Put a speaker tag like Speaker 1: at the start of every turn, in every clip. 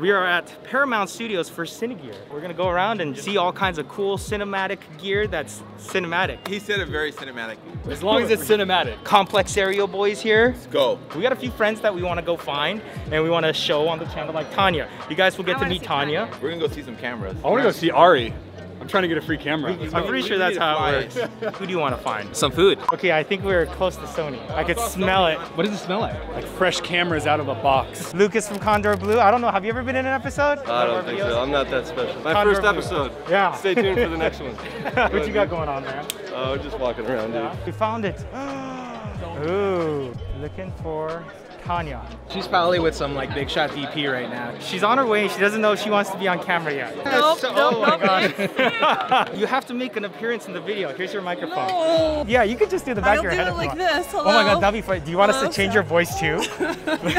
Speaker 1: We are at Paramount Studios for Cinegear. We're gonna go around and see all kinds of cool cinematic gear that's cinematic.
Speaker 2: He said it very cinematic.
Speaker 3: As long as it's cinematic.
Speaker 1: Complex Aerial Boys here.
Speaker 2: Let's go.
Speaker 1: We got a few friends that we want to go find and we want to show on the channel like Tanya. You guys will get
Speaker 4: I
Speaker 1: to meet
Speaker 4: see
Speaker 1: Tanya.
Speaker 2: We're gonna go see some cameras.
Speaker 3: I want to go see ARRI. I'm trying to get a free camera.
Speaker 1: I'm pretty sure that's how
Speaker 2: to
Speaker 1: it works. Who do you want to find?
Speaker 5: Some food.
Speaker 1: Okay, I think we're close to Sony. I could smell it.
Speaker 3: What does it smell like? Like fresh cameras out of a box.
Speaker 1: Lucas from Kondor Blue. I don't know. Have you ever been in an episode?
Speaker 6: I don't think so. I'm not that special. My
Speaker 1: Kondor
Speaker 6: first
Speaker 1: Blue.
Speaker 6: episode.
Speaker 1: Yeah.
Speaker 6: Stay tuned for the next one.
Speaker 1: what you got going on there?
Speaker 6: Uh, just walking around, dude.
Speaker 1: We found it. Ooh, looking for Tanya.
Speaker 5: She's probably with some like big shot DP right now.
Speaker 1: She's on her way. She doesn't know she wants to be on camera yet.
Speaker 4: Nope,
Speaker 1: So-
Speaker 4: nope,
Speaker 1: oh my
Speaker 4: nope.
Speaker 1: God. you have to make an appearance in the video. Here's your microphone. Yeah, you could just do the back
Speaker 4: I'll
Speaker 1: of your
Speaker 4: do
Speaker 1: head.
Speaker 4: it
Speaker 1: if you
Speaker 4: like
Speaker 1: want.
Speaker 4: this.
Speaker 1: Oh my God, that'd be fun. Do you want us to change your voice too?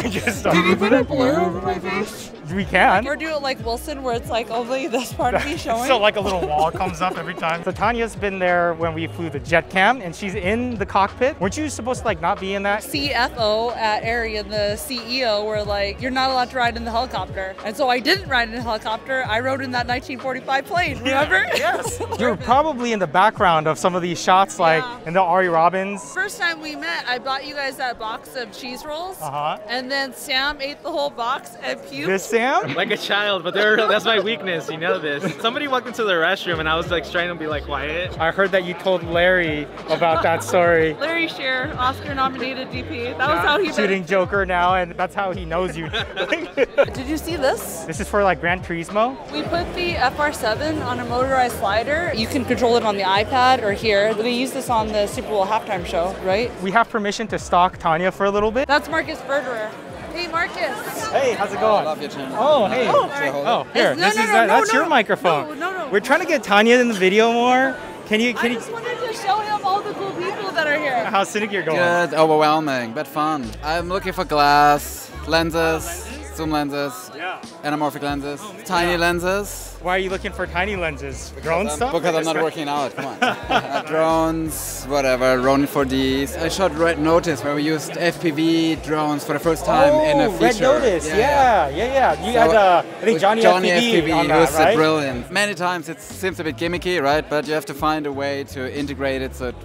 Speaker 1: just,
Speaker 4: Did you put a blur over my face?
Speaker 1: We can.
Speaker 4: Or do it like Wilson, where it's like only this part of me showing?
Speaker 1: So like a little wall comes up every time. So Tanya's been there when we flew the jet cam and she's in the cockpit. Weren't you supposed to like not be in that?
Speaker 4: CFO at ARRI and the CEO were like, you're not allowed to ride in the helicopter. And so I didn't ride in the helicopter. I rode in that 1945 plane, remember?
Speaker 1: Yes. You're probably in the background of some of these shots like
Speaker 4: Yeah.
Speaker 1: in the Ari Robbins.
Speaker 4: First time we met, I bought you guys that box of cheese rolls.
Speaker 1: Uh-huh.
Speaker 4: And then Sam ate the whole box and puked.
Speaker 1: This Sam?
Speaker 5: Like a child, but they're, that's my weakness. You know this. Somebody walked into the restroom and I was like trying to be like quiet.
Speaker 1: I heard that you told Larry about that story.
Speaker 4: Larry Sher, Oscar nominated DP. That was how he
Speaker 1: shooting Joker now, and that's how he knows you.
Speaker 4: Did you see this?
Speaker 1: this is for like Gran Turismo.
Speaker 4: We put the FR7 on a motorized slider. You can control it on the iPad or here. They use this on the Super Bowl halftime show, right?
Speaker 1: We have permission to stalk Tanya for a little bit.
Speaker 4: That's Markus Förderer. Hey, Markus.
Speaker 1: Hey, how's it going?
Speaker 7: I love your channel.
Speaker 1: Oh, hey.
Speaker 4: Oh,
Speaker 1: Oh, here.
Speaker 4: No,
Speaker 1: this
Speaker 4: no,
Speaker 1: is
Speaker 4: no,
Speaker 1: that,
Speaker 4: no,
Speaker 1: that's
Speaker 4: no.
Speaker 1: your microphone.
Speaker 4: No, no, no.
Speaker 1: We're trying to get Tanya in the video more. Can you
Speaker 4: I
Speaker 1: can you
Speaker 4: just wanted to show him all the cool people that are here.
Speaker 1: how's Cinegear going?
Speaker 7: Good, overwhelming, but fun. I'm looking for glass, lenses, zoom lenses,
Speaker 1: Yeah.
Speaker 7: anamorphic lenses, tiny lenses.
Speaker 1: Why are you looking for tiny lenses? Drone
Speaker 7: Um,
Speaker 1: stuff?
Speaker 7: Because I'm not working out. Come on. Uh, drones, whatever, Ronin 4Ds. I shot Red Notice where we used FPV drones for the first time in a
Speaker 1: Oh,
Speaker 7: feature.
Speaker 1: Red Notice. Yeah, yeah, yeah. You
Speaker 7: So,
Speaker 1: had uh, I think Johnny,
Speaker 7: Johnny
Speaker 1: FPV,
Speaker 7: who
Speaker 1: that,
Speaker 7: was
Speaker 1: right?
Speaker 7: brilliant. Many times it seems a bit gimmicky, right? But you have to find a way to integrate it so it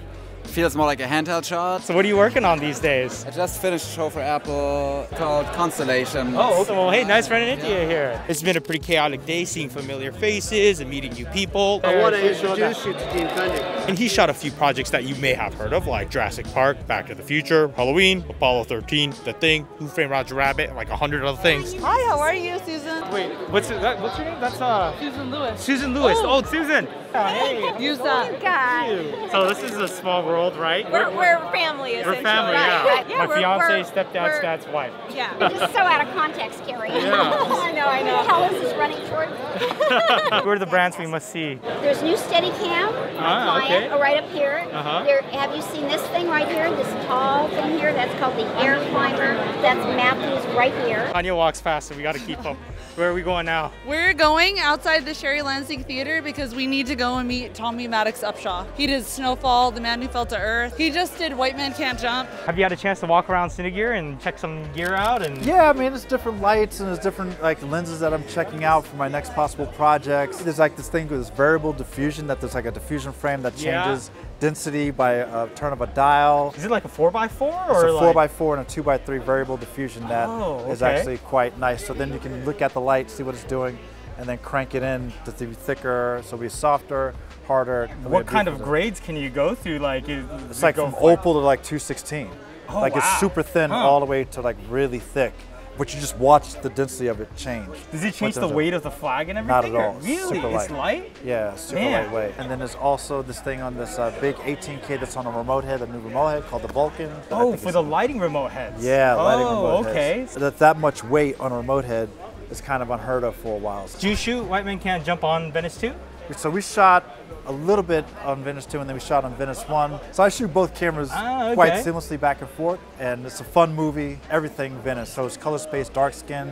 Speaker 7: feels more like a handheld shot.
Speaker 1: So what are you working on these days?
Speaker 7: I just finished a show for Apple called Constellation.
Speaker 1: Oh, okay. well, hey, nice running into you here. It's been a pretty chaotic day, seeing familiar faces and meeting new people.
Speaker 8: I want to introduce you to Dean Cundey.
Speaker 9: And he shot a few projects that you may have heard of, like Jurassic Park, Back to the Future, Halloween, Apollo 13, The Thing, Who Framed Roger Rabbit, and like a hundred other things.
Speaker 4: Hi, how are you, Susan?
Speaker 1: Wait, what's that, what's your name? That's uh
Speaker 4: Susan Lewis.
Speaker 1: Susan Lewis. Oh, Susan. Yeah, hey.
Speaker 4: Use that.
Speaker 10: God.
Speaker 1: So this is a small world, right?
Speaker 10: We're, we're family,
Speaker 1: We're family,
Speaker 10: right,
Speaker 1: yeah.
Speaker 10: right.
Speaker 1: My
Speaker 10: we're-
Speaker 1: fiance,
Speaker 10: we're-
Speaker 1: stepdad's
Speaker 10: we're-
Speaker 1: dad's wife.
Speaker 10: Yeah. Just so out of context, Carrie.
Speaker 1: Yeah.
Speaker 10: I know, I know. What the hell is this running toward?
Speaker 1: Who are the brands we must see?
Speaker 10: There's new Steadicam, my
Speaker 1: Ah,
Speaker 10: client,
Speaker 1: okay.
Speaker 10: right up here.
Speaker 1: Uh-huh.
Speaker 10: There, have you seen this thing right here? This tall thing here? That's called the Air Climber. That's Matthew's right here.
Speaker 1: Tanya walks fast, so we got to keep up. Where are we going now?
Speaker 4: We're going outside the Sherry Lansing Theater because we need to go and meet Tommy Maddox Upshaw. He did Snowfall, The Man Who Fell to Earth. He just did White Man Can't Jump.
Speaker 1: Have you had a chance to walk around Cinegear and check some gear out? And
Speaker 11: Yeah, I mean, it's different lights and there's different like lenses that I'm checking out for my next possible projects. There's like this thing with this variable diffusion that there's like a diffusion frame that
Speaker 1: Yeah.
Speaker 11: Density by a turn of a dial.
Speaker 1: is it like a four x four
Speaker 11: It's
Speaker 1: or
Speaker 11: a
Speaker 1: like?
Speaker 11: four by four and a two by three variable diffusion that oh, is
Speaker 1: Oh, okay.
Speaker 11: actually quite nice. So then you can look at the light, see what it's doing, and then crank it in to be thicker, so it'll be softer, harder.
Speaker 1: What kind of grades can you go through? Like, is,
Speaker 11: It's like from opal to like 216.
Speaker 1: Oh,
Speaker 11: like
Speaker 1: wow.
Speaker 11: it's super thin
Speaker 1: Huh.
Speaker 11: all the way to like really thick. But you just watch the density of it change.
Speaker 1: Does it change the weight of the flag and everything?
Speaker 11: Not
Speaker 1: at
Speaker 11: all.
Speaker 1: Really?
Speaker 11: Super
Speaker 1: It's
Speaker 11: light.
Speaker 1: light?
Speaker 11: Yeah, super
Speaker 1: Man.
Speaker 11: lightweight. And then there's also this thing on this uh, big 18K that's on a remote head, a new remote head called the Vulcan.
Speaker 1: Oh, for the lighting remote heads.
Speaker 11: Yeah, lighting
Speaker 1: oh,
Speaker 11: remote
Speaker 1: okay.
Speaker 11: heads. That that much weight on a remote head is kind of unheard of for a while.
Speaker 1: Do you shoot White Man Can't Jump on Venice 2?
Speaker 11: So we shot a little bit on Venice 2 and then we shot on Venice 1. So I shoot both cameras
Speaker 1: Ah,
Speaker 11: quite seamlessly back and forth and it's a fun movie, everything Venice. So it's color space, dark skin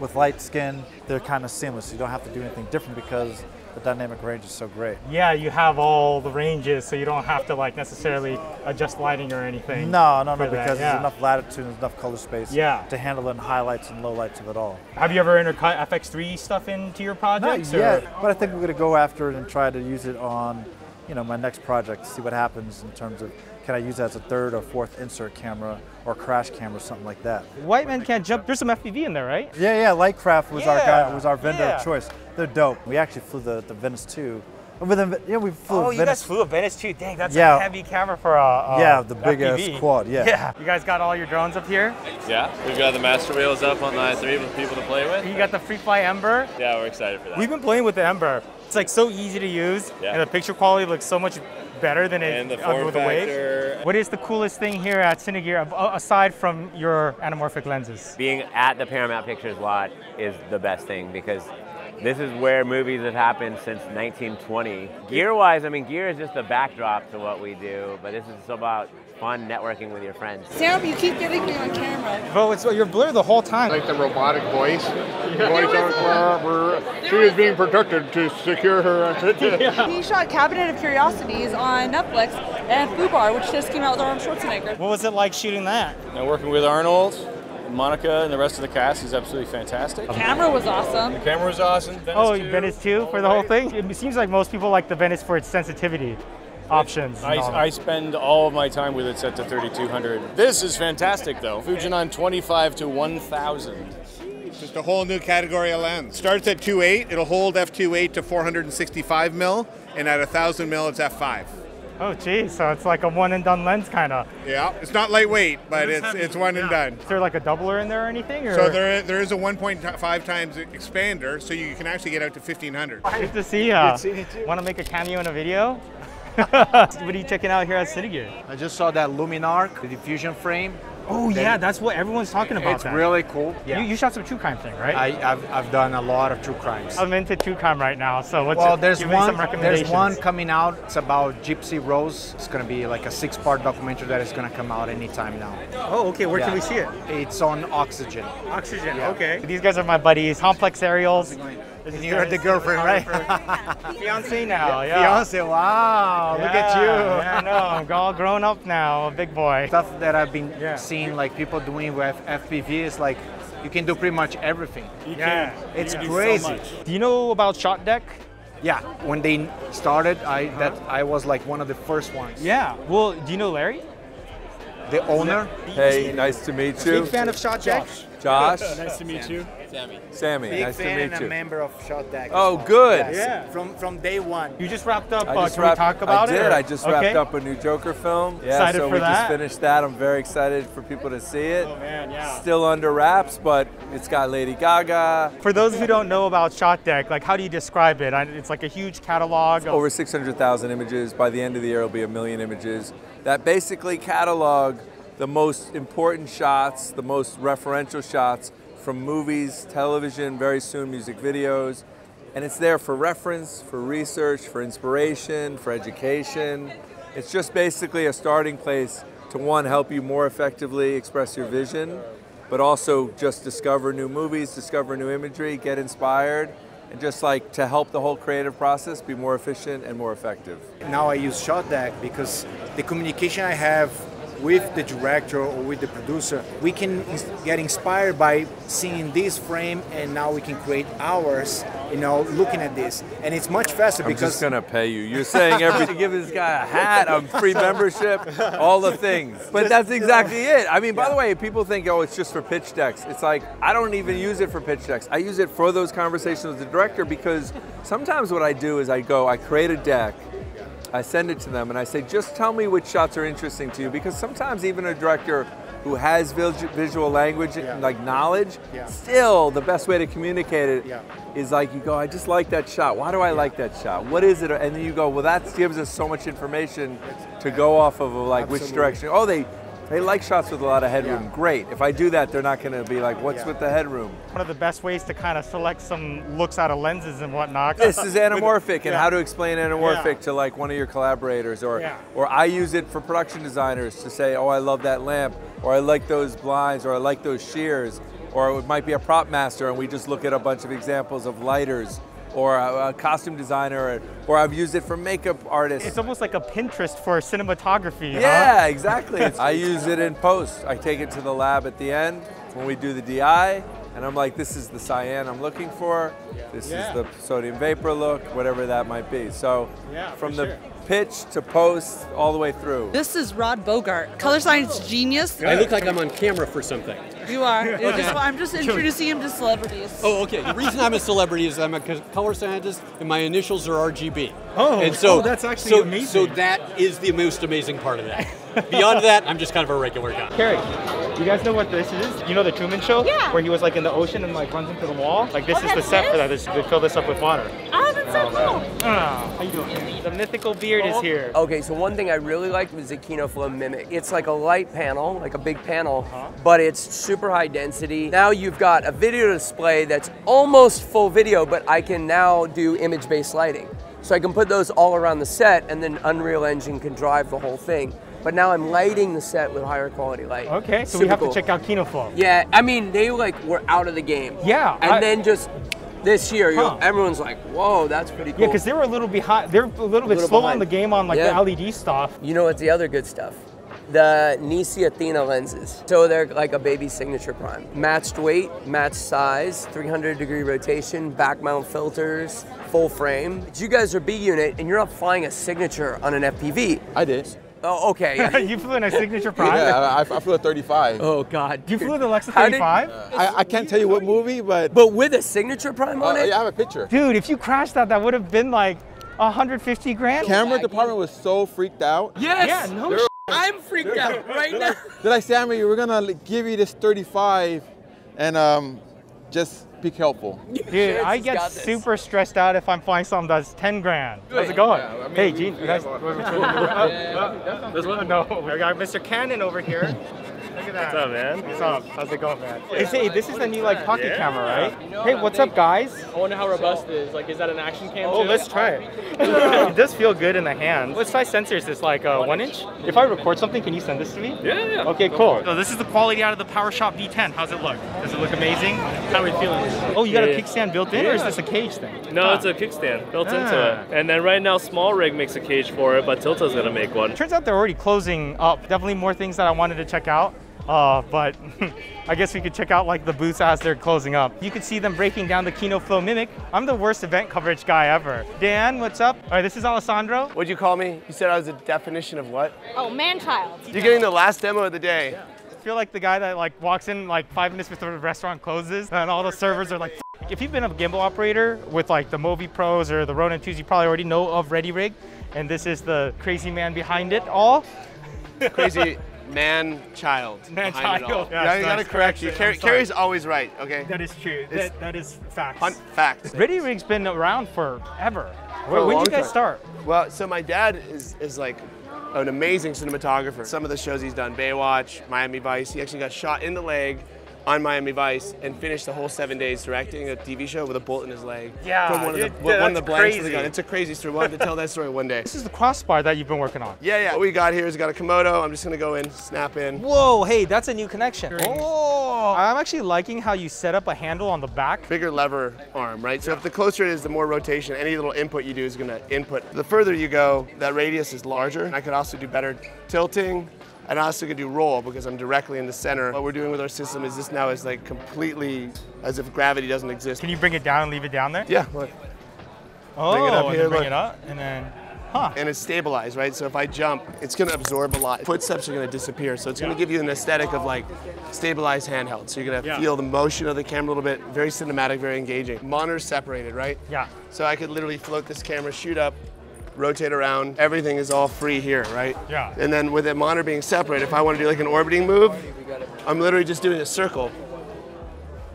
Speaker 11: with light skin, they're kind of seamless. You don't have to do anything different because the dynamic range is so great.
Speaker 1: Yeah, you have all the ranges, so you don't have to like necessarily adjust lighting or anything.
Speaker 11: No, no, no,
Speaker 1: that,
Speaker 11: because
Speaker 1: yeah.
Speaker 11: there's enough latitude and enough color space
Speaker 1: Yeah.
Speaker 11: to handle in highlights and lowlights of it all.
Speaker 1: Have you ever intercut FX3 stuff into your projects?
Speaker 11: Not yet,
Speaker 1: or-
Speaker 11: but I think we're going to go after it and try to use it on, you know, my next project. To see what happens in terms of can I use that as a third or fourth insert camera or crash camera, or something like that.
Speaker 1: White Man Can't Jump. There's some FPV in there, right?
Speaker 11: Yeah, yeah. Lightcraft was our guy, was our vendor
Speaker 1: yeah.
Speaker 11: of choice. They're dope. We actually flew the, the Venice 2. With the, yeah, we flew
Speaker 1: Oh,
Speaker 11: Venice.
Speaker 1: you guys flew a Venice too. Dang, that's
Speaker 11: Yeah.
Speaker 1: a heavy camera for a, a
Speaker 11: Yeah, the big ass
Speaker 1: FPV.
Speaker 11: quad, yeah.
Speaker 1: Yeah. You guys got all your drones up here.
Speaker 6: Yeah, we've got the master wheels up on the i3 for people to play with.
Speaker 1: You got the Freefly Ember.
Speaker 6: Yeah, we're excited for that.
Speaker 1: We've been playing with the Ember. It's like so easy to use,
Speaker 6: Yeah.
Speaker 1: and the picture quality looks so much better than it
Speaker 6: And the
Speaker 1: uh,
Speaker 6: form
Speaker 1: with the Wave.
Speaker 6: factor.
Speaker 1: What is the coolest thing here at Cinegear a- aside from your anamorphic lenses?
Speaker 12: Being at the Paramount Pictures lot is the best thing because this is where movies have happened since 1920. Gear-wise, I mean, gear is just the backdrop to what we do, but this is about fun networking with your friends.
Speaker 4: Sam, you keep getting me on camera.
Speaker 1: Bro, it's you're blurred the whole time.
Speaker 8: Like the robotic voice. Voice on She is being protected to secure her identity.
Speaker 4: He shot Cabinet of Curiosities on Netflix and FUBAR, which just came out with Arnold Schwarzenegger.
Speaker 1: What was it like shooting that?
Speaker 3: And working with Arnold, Monica, and the rest of the cast is absolutely fantastic.
Speaker 4: The camera was awesome.
Speaker 3: The camera was awesome. Venice
Speaker 1: oh,
Speaker 3: too.
Speaker 1: Venice 2 for the whole thing? It seems like most people like the Venice for its sensitivity options.
Speaker 3: I,
Speaker 1: and all that.
Speaker 3: I spend all of my time with it set to 3200. This is fantastic though. Fujinon 25 to 1000.
Speaker 13: Just a whole new category of lens. Starts at 2.8, it'll hold f2.8 to 465 mil, and at 1000 mil it's f5.
Speaker 1: Oh, geez, so it's like a one and done lens kind of.
Speaker 13: Yeah, it's not lightweight, but it's it's one and done.
Speaker 1: Is there like a doubler in there or anything? Or?
Speaker 13: So there there is a 1.5 times expander, so you can actually get out to 1500.
Speaker 1: Good to see ya.
Speaker 13: Good seeing you too.
Speaker 1: Want to make a cameo in a video? what are you checking out here at Cinegear?
Speaker 14: I just saw that Lumenarc, the diffusion frame.
Speaker 1: Oh yeah, that's what everyone's talking about.
Speaker 14: It's
Speaker 1: that.
Speaker 14: really cool.
Speaker 1: You, you shot some true crime thing, right?
Speaker 14: I, I've, I've done a lot of true crimes.
Speaker 1: I'm into true crime right now, so what's
Speaker 14: well, there's
Speaker 1: give me
Speaker 14: one.
Speaker 1: some recommendations.
Speaker 14: There's one coming out. It's about Gypsy Rose. It's gonna be like a six-part documentary that is gonna come out anytime now.
Speaker 1: Oh, okay. Where can we see it?
Speaker 14: It's on Oxygen.
Speaker 1: Oxygen.
Speaker 14: Yeah.
Speaker 1: Okay. These guys are my buddies. Complex Aerials. This is
Speaker 14: You're the girlfriend, right?
Speaker 1: Fiance now. Yeah.
Speaker 14: Fiance. Wow. Look at you.
Speaker 1: Yeah, I know. I'm all grown up now, a big boy.
Speaker 14: Stuff that I've been seeing like people doing with FPV is like you can do pretty much everything.
Speaker 1: Yeah.
Speaker 14: It's
Speaker 1: You can do so
Speaker 14: crazy.
Speaker 1: much. Do you know about ShotDeck?
Speaker 14: Yeah, when they started, I uh-huh. that I was like one of the first ones.
Speaker 1: Yeah. Well, do you know Larry?
Speaker 14: The owner.
Speaker 6: Hey, nice to meet you.
Speaker 1: Big fan of ShotDeck.
Speaker 6: Josh.
Speaker 3: nice to meet you.
Speaker 2: Sammy.
Speaker 6: Sammy,
Speaker 14: Big
Speaker 6: nice to
Speaker 14: fan
Speaker 6: meet
Speaker 14: and a
Speaker 6: you.
Speaker 14: member of ShotDeck.
Speaker 6: Oh,
Speaker 14: well.
Speaker 6: good.
Speaker 14: Yes.
Speaker 1: Yeah.
Speaker 14: From from day one.
Speaker 1: You just wrapped up.
Speaker 6: I
Speaker 1: uh,
Speaker 6: just
Speaker 1: can
Speaker 6: wrapped,
Speaker 1: we talk about
Speaker 6: I
Speaker 1: it?
Speaker 6: did.
Speaker 1: or-
Speaker 6: I just wrapped up a new Joker film. Yeah,
Speaker 1: Excited
Speaker 6: so
Speaker 1: for
Speaker 6: we
Speaker 1: that?
Speaker 6: just finished that. I'm very excited for people to see it.
Speaker 1: Oh man, yeah.
Speaker 6: Still under wraps, but it's got Lady Gaga.
Speaker 1: For those who don't know about ShotDeck, like how do you describe it? I- It's like a huge catalog. Of,
Speaker 6: Over 600,000 images. By the end of the year, it'll be a million images that basically catalog the most important shots, the most referential shots from movies, television, very soon music videos. And it's there for reference, for research, for inspiration, for education. It's just basically a starting place to one, help you more effectively express your vision, but also just discover new movies, discover new imagery, get inspired, and just like to help the whole creative process be more efficient and more effective.
Speaker 14: Now I use ShotDeck because the communication I have with the director or with the producer, we can get inspired by seeing this frame, and now we can create ours. You know, looking at this, and it's much faster
Speaker 6: I'm
Speaker 14: because
Speaker 6: just gonna pay you. You're saying everything. Give this guy a hat, a free membership, all the things. But that's exactly it. I mean, by the way, people think, oh, it's just for pitch decks. It's like I don't even use it for pitch decks. I use it for those conversations with the director because sometimes what I do is I go, I create a deck. I send it to them and I say, just tell me which shots are interesting to you because sometimes even a director who has visual language like knowledge, still the best way to communicate it is like you go, I just like that shot. Why do I like that shot? What is it? And then you go, well, that gives us so much information to go off of, like which direction. Oh, they they like shots with a lot of headroom. Great. If I do that, they're not going to be like, what's with the headroom?
Speaker 1: One of the best ways to kind of select some looks out of lenses and whatnot.
Speaker 6: this is anamorphic and
Speaker 1: Yeah.
Speaker 6: how to explain anamorphic
Speaker 1: Yeah.
Speaker 6: to like one of your collaborators or
Speaker 1: Yeah.
Speaker 6: or I use it for production designers to say, "Oh, I love that lamp," or "I like those blinds," or "I like those shears," or it might be a prop master and we just look at a bunch of examples of lighters or a, a costume designer, or, or I've used it for makeup artists.
Speaker 1: It's almost like a Pinterest for cinematography. huh?
Speaker 6: Yeah, exactly. I use it in post. I take it to the lab at the end when we do the DI, and I'm like, this is the cyan I'm looking for. This
Speaker 1: Yeah.
Speaker 6: is the sodium vapor look, whatever that might be. So
Speaker 1: Yeah,
Speaker 6: from the
Speaker 1: sure.
Speaker 6: pitch to post, all the way through.
Speaker 4: This is Rod Bogart, color science genius.
Speaker 15: I look like I'm on camera for something.
Speaker 4: You are.
Speaker 15: Okay.
Speaker 4: just- I'm just introducing him to celebrities.
Speaker 15: Oh, okay. The reason I'm a celebrity is I'm a color scientist, and my initials are RGB.
Speaker 1: Oh,
Speaker 15: and so
Speaker 1: oh, that's actually
Speaker 15: so,
Speaker 1: amazing.
Speaker 15: So that is the most amazing part of that. Beyond that, I'm just kind of a regular guy.
Speaker 1: Carrie, you guys know what this is? You know the Truman Show?
Speaker 16: Yeah.
Speaker 1: Where he was like in the ocean and like runs into the wall? Like this
Speaker 16: Oh,
Speaker 1: is the
Speaker 16: that's
Speaker 1: set for that. This, they fill this up with water.
Speaker 16: Oh, that's so cool.
Speaker 1: Ah, how you doing? The mythical beard is here.
Speaker 17: Okay, so one thing I really liked was the Kino Flo Mimik. It's like a light panel, like a big panel,
Speaker 1: Uh-huh.
Speaker 17: but it's super high density. Now you've got a video display that's almost full video, but I can now do image-based lighting. So I can put those all around the set, and then Unreal Engine can drive the whole thing. But now I'm lighting the set with higher quality light.
Speaker 1: Okay, so
Speaker 17: Super
Speaker 1: we have
Speaker 17: cool.
Speaker 1: to check out Kino Flo.
Speaker 17: Yeah, I mean they like were out of the game.
Speaker 1: Yeah,
Speaker 17: and
Speaker 1: I-
Speaker 17: then just this year, you
Speaker 1: Huh.
Speaker 17: everyone's like, "Whoa, that's pretty cool."
Speaker 1: Yeah, because they were a little behind. They're a little bit
Speaker 17: Little
Speaker 1: slow on the game on like
Speaker 17: Yeah.
Speaker 1: the LED stuff.
Speaker 17: You know what's the other good stuff? The Nisi Athena lenses. So they're like a baby signature prime. Matched weight, matched size, 300 degree rotation, back mount filters, full frame. But you guys are B unit and you're not flying a signature on an FPV.
Speaker 18: I did.
Speaker 17: Oh, okay. yeah.
Speaker 1: you flew in a signature prime.
Speaker 18: Yeah, I, I flew a 35.
Speaker 17: Oh God.
Speaker 1: You flew the Lexus
Speaker 17: How did-
Speaker 1: 35?
Speaker 18: I, I can't tell you what movie, but
Speaker 17: But with a signature prime on
Speaker 18: uh,
Speaker 17: it?
Speaker 18: yeah, I have a picture.
Speaker 1: Dude, if you crashed that, that would have been like 150 grand.
Speaker 18: Camera department was so freaked out.
Speaker 17: Yes.
Speaker 1: Yeah, no
Speaker 18: They're-
Speaker 17: I'm freaked out right now.
Speaker 18: They're like, Sammy, we're gonna give you this 35, and um, just be helpful.
Speaker 1: Dude, I get
Speaker 17: got this.
Speaker 1: super stressed out if I'm flying something that's 10 grand. How's it going?
Speaker 18: Yeah, I mean,
Speaker 1: hey,
Speaker 18: we-
Speaker 1: Gene.
Speaker 18: we
Speaker 1: nice-
Speaker 18: have
Speaker 1: This one? No, I got Mr. Canon over here. Look at that.
Speaker 5: What's up, man?
Speaker 1: What's up? How's it going, man? Hey, say, this is the new like pocket
Speaker 5: Yeah.
Speaker 1: camera, right? Hey, what's up, guys?
Speaker 5: I wonder how robust it is. Like, is that an action cam
Speaker 1: Oh,
Speaker 5: too?
Speaker 1: let's try it. it does feel good in the hand. What size sensor is this? Like uh, one inch? If I record something, can you send this to me?
Speaker 5: Yeah, yeah.
Speaker 1: Okay, cool. So this is the quality out of the PowerShot V10. How's it look? Does it look amazing?
Speaker 5: How are we feeling?
Speaker 1: Oh, you got
Speaker 5: Yeah,
Speaker 1: a kickstand built in, or is this a cage thing?
Speaker 5: No, it's a kickstand built
Speaker 1: Ah.
Speaker 5: into it. And then right now, SmallRig makes a cage for it, but Tilta's gonna make one.
Speaker 1: Turns out they're already closing up. Definitely more things that I wanted to check out. Uh, but I guess we could check out like the booths as they're closing up. You could see them breaking down the Kino Flo Mimik. I'm the worst event coverage guy ever. Dan, what's up? All right, this is Alessandro.
Speaker 19: What'd you call me? You said I was a definition of what?
Speaker 16: Oh, man-child.
Speaker 19: You're getting the last demo of the day.
Speaker 1: I feel like the guy that like walks in like five minutes before the restaurant closes and all the servers are like, if you've been a gimbal operator with like the Movi Pros or the Ronin 2s, you probably already know of Ready Rig. And this is the crazy man behind it all.
Speaker 19: Crazy man child.
Speaker 1: Man
Speaker 19: behind it all.
Speaker 1: child.
Speaker 19: Yeah,
Speaker 1: Yes,
Speaker 19: I gotta correct you.
Speaker 1: correction.
Speaker 19: Carrie,
Speaker 1: I'm sorry.
Speaker 19: Carrie's always right, okay?
Speaker 1: That is true. That, that is facts.
Speaker 19: Hun- facts.
Speaker 1: Ready Rig's been around forever.
Speaker 19: For a
Speaker 1: When did you guys
Speaker 19: time.
Speaker 1: start?
Speaker 19: Well, so my dad is, is like an amazing cinematographer. Some of the shows he's done, Baywatch, Miami Vice, he actually got shot in the leg on Miami Vice and finished the whole seven days directing a TV show with a bullet in his leg.
Speaker 1: Yeah,
Speaker 19: From one of the,
Speaker 1: dude,
Speaker 19: one of the
Speaker 1: that's
Speaker 19: blanks of the gun. It's a crazy story. We'll have to tell that story one day.
Speaker 1: This is the crossbar that you've been working on.
Speaker 19: Yeah, yeah. What we got here is got a Komodo. I'm just gonna go in, snap in.
Speaker 1: Whoa, hey, that's a new connection. Oh, I'm actually liking how you set up a handle on the back.
Speaker 19: Bigger lever arm, right? So if the closer it is, the more rotation. Any little input you do is gonna input. The further you go, that radius is larger. I could also do better tilting. And I also could do roll because I'm directly in the center. What we're doing with our system is this now is like completely as if gravity doesn't exist.
Speaker 1: Can you bring it down and leave it down there?
Speaker 19: Yeah, look.
Speaker 1: Oh,
Speaker 19: bring it up oh,
Speaker 1: and
Speaker 19: here,
Speaker 1: bring
Speaker 19: look.
Speaker 1: it up, and then, huh?
Speaker 19: And it's stabilized, right? So if I jump, it's gonna absorb a lot. Footsteps are gonna disappear. So it's gonna give you an aesthetic of like stabilized handheld. So you're gonna
Speaker 1: Yeah.
Speaker 19: feel the motion of the camera a little bit. Very cinematic, very engaging. Monitors separated, right?
Speaker 1: Yeah.
Speaker 19: So I could literally float this camera, shoot up, rotate around. Everything is all free here, right?
Speaker 1: Yeah.
Speaker 19: And then with the monitor being separate, if I want to do like an orbiting move, I'm literally just doing a circle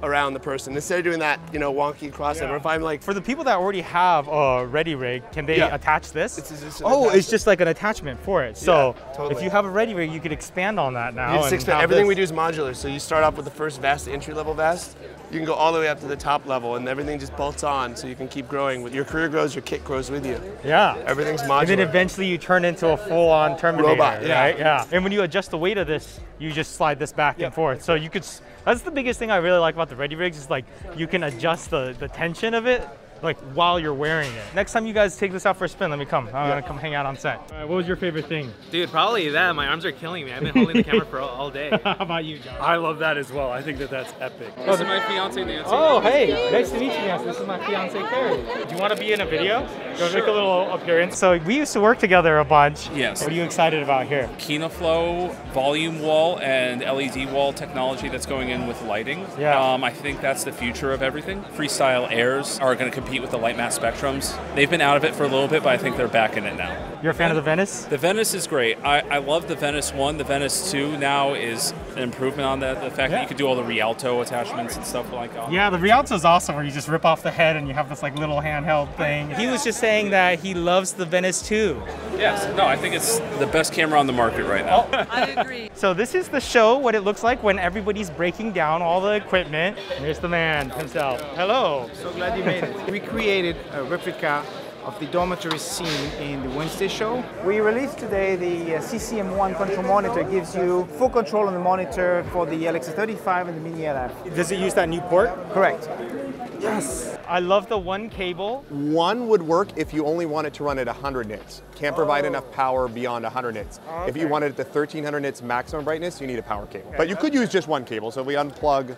Speaker 19: around the person instead of doing that, you know, wonky crossover. If I'm like
Speaker 1: For the people that already have a Ready Rig, can they
Speaker 19: Yeah.
Speaker 1: attach this?
Speaker 19: It's
Speaker 1: oh, it's just like an attachment for it. So
Speaker 19: Yeah, totally.
Speaker 1: if you have a Ready Rig, you could expand on that now.
Speaker 19: Expand. Everything
Speaker 1: this.
Speaker 19: we do is modular. So you start off with the first vest, entry level vest. You can go all the way up to the top level, and everything just bolts on, so you can keep growing. With your career grows, your kit grows with you.
Speaker 1: Yeah.
Speaker 19: Everything's modular.
Speaker 1: And then eventually you turn into a full-on Terminator,
Speaker 19: Robot, yeah.
Speaker 1: right? Yeah. And when you adjust the weight of this, you just slide this back and forth. So you could, that's the biggest thing I really like about the Ready Rigs is like you can adjust the the tension of it. Like while you're wearing it. Next time you guys take this out for a spin, let me come. I'm
Speaker 5: Yeah.
Speaker 1: gonna come hang out on set. All right, what was your favorite thing?
Speaker 5: Dude, probably that. My arms are killing me. I've been holding the camera for all, all day.
Speaker 1: How about you, John?
Speaker 20: I love that as well. I think that that's epic.
Speaker 5: This is my fiance Nancy.
Speaker 1: Oh, hey, nice to meet you, Nancy. This is my fiance, Carrie. Do you want to be in a video? You want to make a little appearance? So we used to work together a bunch.
Speaker 21: Yes.
Speaker 1: What are you excited about here?
Speaker 21: Kino Flo volume wall and LED wall technology that's going in with lighting.
Speaker 1: Yeah.
Speaker 21: Um, I think that's the future of everything. Freestyle airs are going to compete with the LiteMat spectrums. They've been out of it for a little bit, but I think they're back in it now.
Speaker 1: You're a fan of the Venice?
Speaker 21: The Venice is great. I, I love the Venice 1. The Venice 2 now is an improvement on that. The fact that you could do all the Rialto attachments and stuff like that.
Speaker 1: Yeah, the Rialto is awesome where you just rip off the head and you have this like little handheld thing. He was just saying that he loves the Venice too.
Speaker 21: Yes. No, I think it's the best camera on the market right now. Oh.
Speaker 4: I agree.
Speaker 1: So this is the show, what it looks like when everybody's breaking down all the equipment. Here's the man himself. Hello.
Speaker 22: So glad you made it. We created a replica of the dormitory scene in the Wednesday show. We released today the uh, CCM1 control monitor. It gives you full control on the monitor for the Alexa 35 and the Mini LF.
Speaker 1: Does it use that new port?
Speaker 22: Correct.
Speaker 1: Yes. I love the one cable.
Speaker 23: One would work if you only wanted to run at 100 nits. Can't provide
Speaker 1: Oh.
Speaker 23: enough power beyond 100 nits. If you wanted it to 1300 nits maximum brightness, you need a power cable.
Speaker 1: Okay.
Speaker 23: But you could use just one cable. So if we unplug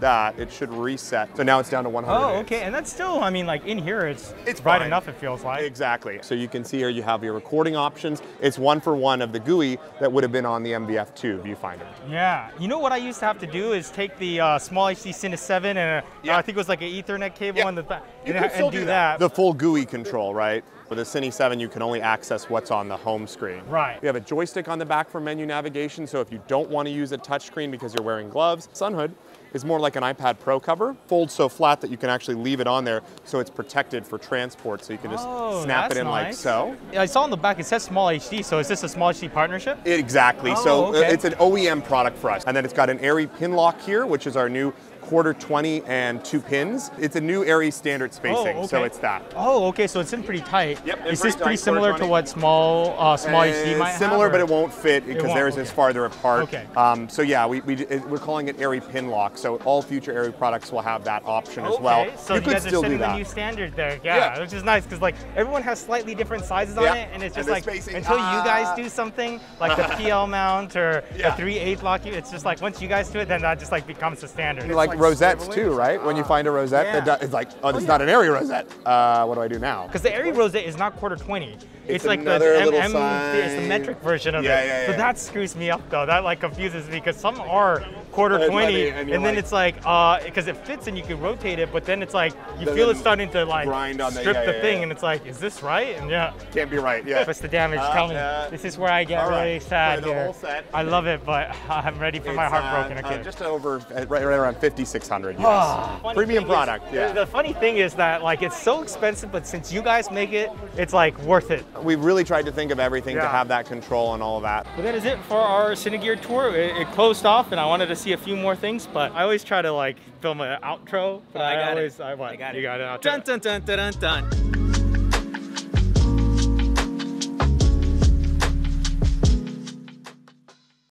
Speaker 23: that, it should reset. So now it's down to 100
Speaker 1: Oh, okay. And that's still, I mean, like in here, it's it's bright
Speaker 23: fine.
Speaker 1: enough. It feels like.
Speaker 23: Exactly. So you can see here you have your recording options. It's one for one of the GUI that would have been on the MVF2 viewfinder.
Speaker 1: Yeah. You know what I used to have to do is take the uh, SmallHD Cine 7 and uh, I think it was like an Ethernet cable in the back
Speaker 23: You
Speaker 1: and,
Speaker 23: can still
Speaker 1: and do that.
Speaker 23: The full GUI control, right? With the Cine 7, you can only access what's on the home screen.
Speaker 1: Right.
Speaker 23: We have a joystick on the back for menu navigation, so if you don't want to use a touchscreen because you're wearing gloves, Sunhood is more like an iPad Pro cover. Folds so flat that you can actually leave it on there so it's protected for transport, so you can just
Speaker 1: Oh,
Speaker 23: snap it
Speaker 1: that's
Speaker 23: in like
Speaker 1: nice.
Speaker 23: so.
Speaker 1: Yeah, I saw on the back it says SmallHD, so is this a SmallHD partnership?
Speaker 23: Exactly.
Speaker 1: Oh,
Speaker 23: so uh,
Speaker 1: okay.
Speaker 23: it's an OEM product for us. And then it's got an ARRI pin lock here, which is our new quarter 20 and two pins. It's a new ARRI standard spacing,
Speaker 1: Oh,
Speaker 23: so it's that.
Speaker 1: Oh, okay, so it's in pretty tight.
Speaker 23: Yep,
Speaker 1: Is
Speaker 23: pretty
Speaker 1: this pretty
Speaker 23: tight,
Speaker 1: similar to what small uh, small
Speaker 23: Uh,
Speaker 1: HD might
Speaker 23: similar,
Speaker 1: have?
Speaker 23: but it won't fit because
Speaker 1: won't,
Speaker 23: theirs
Speaker 1: okay.
Speaker 23: is farther apart.
Speaker 1: Okay.
Speaker 23: Um, so yeah, we, we, we're calling it ARRI pin lock. So all future ARRI products will have that option as well.
Speaker 1: Okay, so
Speaker 23: you
Speaker 1: you,
Speaker 23: could
Speaker 1: guys
Speaker 23: still
Speaker 1: are setting the new standard there, yeah,
Speaker 23: Yeah.
Speaker 1: which is nice because like everyone has slightly different sizes on
Speaker 23: Yeah.
Speaker 1: it, and it's just
Speaker 23: the
Speaker 1: like
Speaker 23: spacing,
Speaker 1: until you guys
Speaker 23: ah.
Speaker 1: do something like the PL mount or
Speaker 23: Yeah.
Speaker 1: the 3 8 lock, it's just like once you guys do it, then that just like becomes the standard.
Speaker 23: You like, rosettes too, right? When you find a rosette,
Speaker 1: Yeah.
Speaker 23: that it's like, oh, this is not an ARRI rosette. Uh, what do I do now?
Speaker 1: Because the ARRI Rosette is not quarter 20. It's,
Speaker 23: It's
Speaker 1: like the
Speaker 23: another
Speaker 1: M,
Speaker 23: little
Speaker 1: M it's the metric version of
Speaker 23: Yeah,
Speaker 1: it.
Speaker 23: yeah,
Speaker 1: So
Speaker 23: yeah.
Speaker 1: that screws me up though. That like confuses me because some are quarter
Speaker 23: That's
Speaker 1: 20
Speaker 23: funny,
Speaker 1: and,
Speaker 23: and
Speaker 1: then
Speaker 23: like-
Speaker 1: it's like uh because it fits and you can rotate it, but then it's like you feel
Speaker 23: it
Speaker 1: it starting to like
Speaker 23: grind on the-
Speaker 1: strip
Speaker 23: yeah,
Speaker 1: the
Speaker 23: yeah,
Speaker 1: thing
Speaker 23: yeah.
Speaker 1: and it's like, is this right? And yeah.
Speaker 23: Can't be right, yeah.
Speaker 1: What's the damage?
Speaker 23: Uh,
Speaker 1: Tell me.
Speaker 23: uh,
Speaker 1: this is where I get
Speaker 23: all right.
Speaker 1: really sad
Speaker 23: the
Speaker 1: here.
Speaker 23: whole set.
Speaker 1: I love it, but I'm ready for my
Speaker 23: It's,
Speaker 1: heart
Speaker 23: uh,
Speaker 1: broken.
Speaker 23: uh,
Speaker 1: Okay.
Speaker 23: just over, uh, right, right around 5,600, yes.
Speaker 1: Ah,
Speaker 23: Premium
Speaker 1: thing is-
Speaker 23: product, yeah.
Speaker 1: The funny thing is that like it's so expensive, but since you guys make it, it's like worth it.
Speaker 23: We've really tried to think of everything to have that control and all of that.
Speaker 1: But that is it for our Cinegear tour. It, it closed off, and I wanted to see a few more things. But I always try to like film an outro. But oh,
Speaker 5: I
Speaker 1: I,
Speaker 5: got it.
Speaker 1: always, I, what?
Speaker 5: I got
Speaker 1: you
Speaker 5: it.
Speaker 1: got it. Outro.
Speaker 5: Dun dun dun dun dun dun.